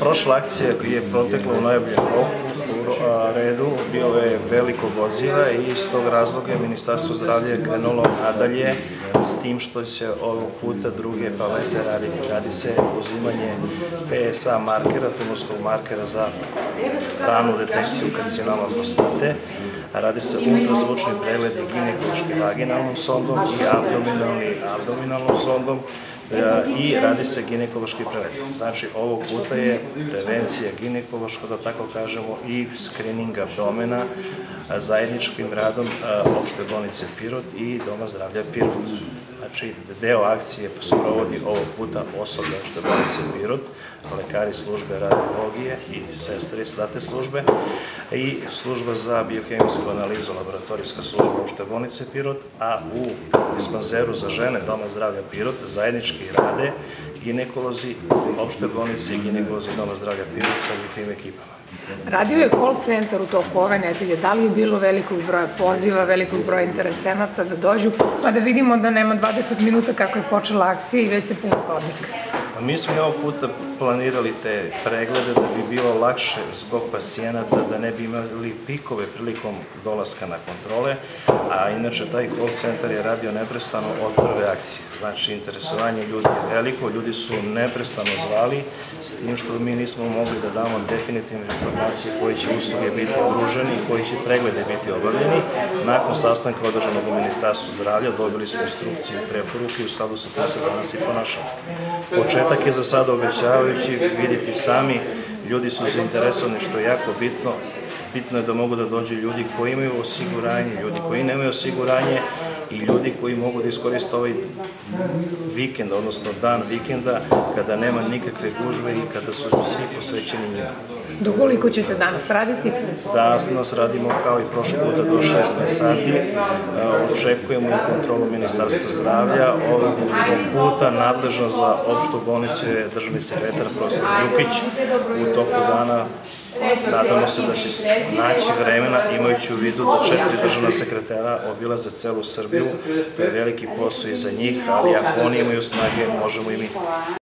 Prošla akcija je protekla u najboljem redu bilo je veliko voziva i iz tog razloga je Ministarstvo zdravlja krenulo nadalje s tim što će ovog puta druge palete raditi. Radi se uzimanje PSA markera, tumorskog markera za ranu detekciju karcinoma prostate, radi se ultrazvučni pregled i ginekološki vaginalnom sondom i abdominalni abdominalnom sondom i radi se ginekološki pregled. Znači, ovog puta je prevencija ginekološka, da tako kažemo, i screening abdomena zajedničkim radom e, opšte bolnice Pirot i Doma zdravlja Pirot. Znači, deo akcije sprovodi ovog puta osobe opšte bolnice Pirot, lekari službe radiologije i sestre iz date službe i služba za biohemijsku analizu, laboratorijska služba opšte bolnice Pirot, a u dispanzeru za žene Doma zdravlja Pirot zajednički rade ginekolozi opšte bolnice i ginekolozi Doma zdravlja Pirot sa tim ekipama. Radio je call centar u toku ove nedelje. Da li je bilo velikog broja poziva, velikog broja interesenata da dođu, pa da vidimo da nema 20 minuta kako je počela akcija i već se pun hodnik? Mi smo ovog puta planirali te preglede da bi bilo lakše zbog pacijenata da ne bi imali pikove prilikom dolaska na kontrole, a inače taj call centar je radio neprestano od prve akcije. Znači, interesovanje ljudi je veliko, ljudi su neprestano zvali, s tim što mi nismo mogli da damo definitivne informacije koji će usluge biti odruženi i koji će preglede biti obavljeni. Nakon sastanka održanog u Ministarstvu zdravlja dobili smo instrukcije i preporuke i u skladu sa tom se danas i ponašamo. Početak je za sada obećavajući, vidite sami, ljudi su zainteresovani što je jako bitno, bitno je da mogu da dođu ljudi koji imaju osiguranje, ljudi koji nemaju osiguranje i ljudi koji mogu da iskoriste ovaj vikend, odnosno dan vikenda, kada nema nikakve gužve i kada su svi posvećeni njima. Do koliko ćete danas raditi? Danas radimo kao i prošle puta do 16 sati. E, očekujemo i kontrolu Ministarstva zdravlja. Ovog puta nadležno za opštu bolnicu je državni sekretar profesor Đukić. U toku dana Nadamo se da će naći vremena imajući u vidu da četiri državna sekretara obilaze celu Srbiju. To je veliki posao i za njih, ali ako oni imaju snage, možemo i mi.